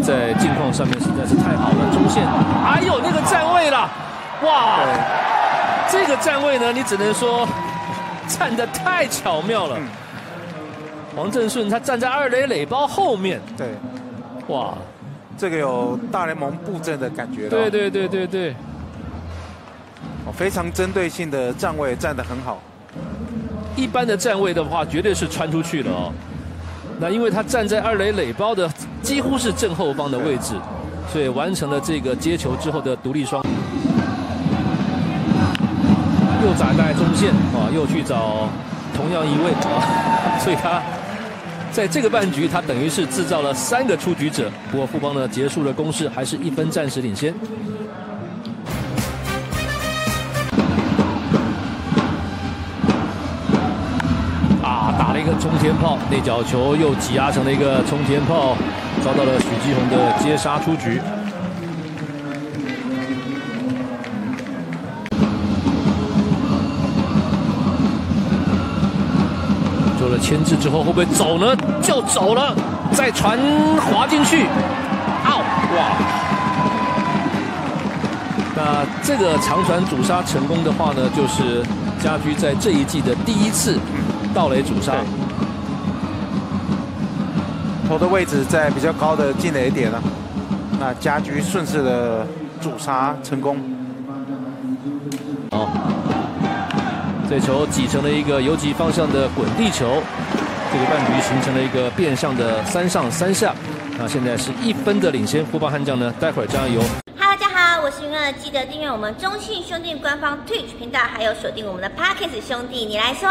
在近况上面实在是太好了，中线，哎呦那个站位了，哇，这个站位呢，你只能说站的太巧妙了。王正顺他站在二垒垒包后面，对，哇，这个有大联盟布阵的感觉了。对对对对对，非常针对性的站位站得很好。一般的站位的话，绝对是穿出去了哦。那因为他站在二垒垒包的几乎是正后方的位置，所以完成了这个接球之后的独立双。又砸在中线啊，又去找同样一位啊，所以他在这个半局他等于是制造了三个出局者。不过富邦呢结束了攻势，还是一分暂时领先。啊，打了一个冲天炮，内角球又挤压成了一个冲天炮，遭到了许继红的接杀出局。做了牵制之后，会不会走呢？就走了，再传滑进去，奥哇！那这个长传主杀成功的话呢，就是家居在这一季的第一次。盗垒主杀，投的位置在比较高的进垒点了。那家居顺势的主杀成功。哦，这球挤成了一个游击方向的滚地球，这个半局形成了一个变相的三上三下。那现在是一分的领先，富邦悍将呢，待会儿加油。哈，大家好，我是云儿，记得订阅我们中信兄弟官方 Twitch 频道，还有锁定我们的 Parkes 兄弟，你来说。